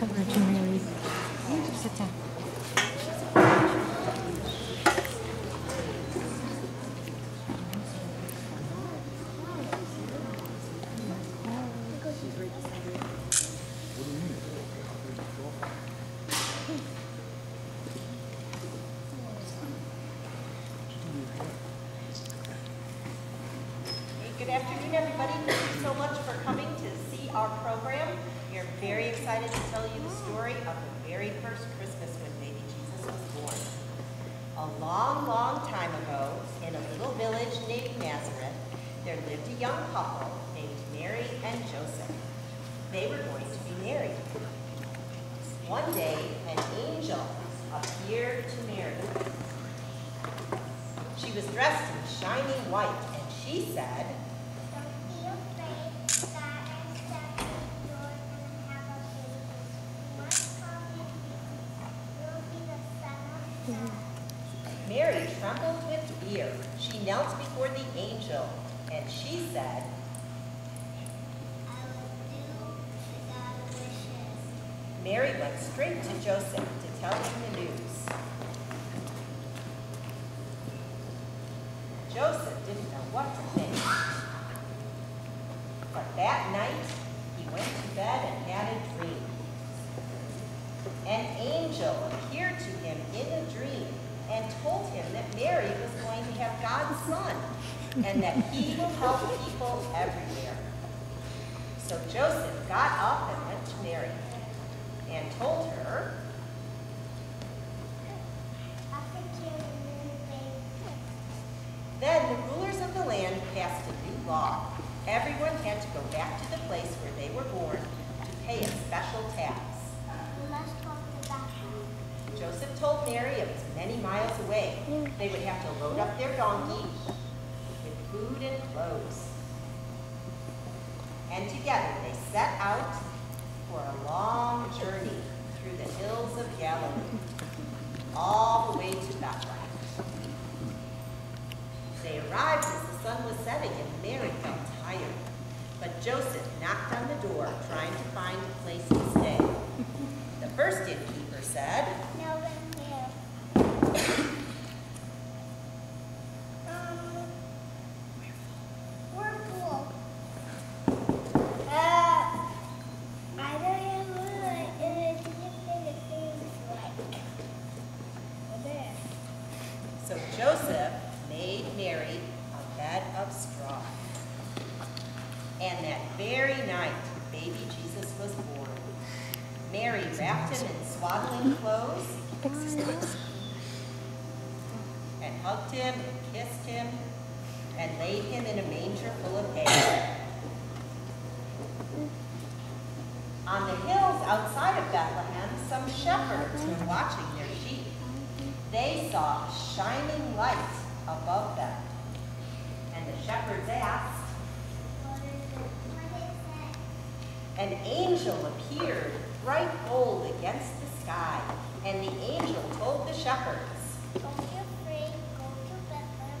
the Virgin Mary. Good afternoon, everybody. Thank you so much for coming to see our program. We are very excited to tell you the story of the very first Christmas when baby Jesus was born. A long, long time ago, in a little village named Nazareth, there lived a young couple named Mary and Joseph. They were going to be married. One day, an angel appeared to Mary. She was dressed in shining white, and she said, Don't be afraid, God has stepped in the door and have a baby. Must call him will be the son of God. Mary trembled with fear. She knelt before the angel, and she said, I will do as God wishes. Mary went straight to Joseph to tell him the news. Joseph didn't know what to think. But that night, he went to bed and had a dream. An angel appeared to him in a dream and told him that Mary was going to have God's son and that he will help people everywhere. So Joseph got up and went to Mary and told her. Then the rulers of the land passed a new law. Everyone had to go back to the place where they were born to pay a special tax. Joseph told Mary it was many miles away. They would have to load up their donkey food and clothes. And together they set out for a long journey through the hills of Galilee, all the way to Bethlehem. They arrived as the sun was setting and Mary felt tired. But Joseph knocked on the door trying to find a place to stay. The first innkeeper said, No one here. Um, we're full. Uh, I don't know what it is. It seems like. There. So Joseph made Mary a bed of straw. And that very night, baby Jesus was born. Mary wrapped him in swaddling clothes and hugged him and kissed him and laid him in a manger full of hay. On the hills outside of Bethlehem, some shepherds were watching their sheep. They saw a shining light above them. And the shepherds asked, What is it? What is it? An angel appeared, bright gold against the sky. And the angel told the shepherds, Don't be afraid, go to Bethlehem.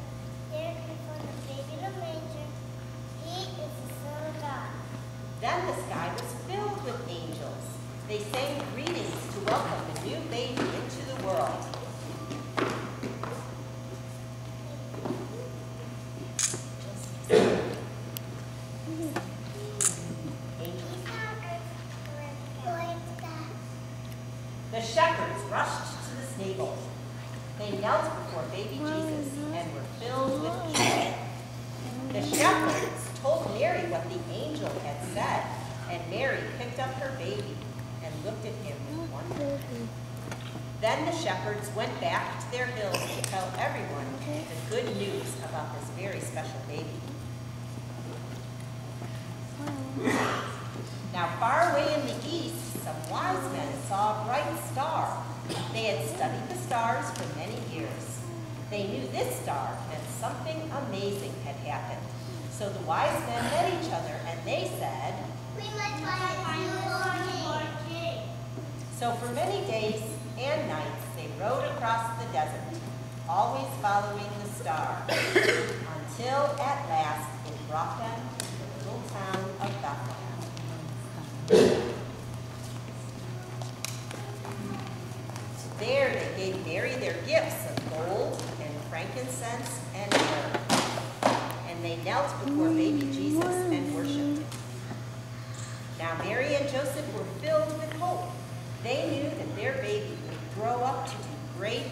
There before the baby in the manger. He is the Son of God. Then the sky was filled with angels. They sang greetings to welcome the new baby into the world. Angels He's on earth forever. The shepherds rushed to the stable. They knelt before baby Jesus and were filled with joy. The shepherds told Mary what the angel had said, and Mary picked up her baby and looked at him with wonder. Then the shepherds went back to their hills to tell everyone the good news about this very special baby. Now, far away in the east, some wise men saw a bright stars for many years. They knew this star meant something amazing had happened. So the wise men met each other and they said, We must find a newborn king. So for many days and nights they rode across the desert, always following the star, until at last it brought them frankincense, and myrrh. And they knelt before baby Jesus and worshipped him. Now Mary and Joseph were filled with hope. They knew that their baby would grow up to do great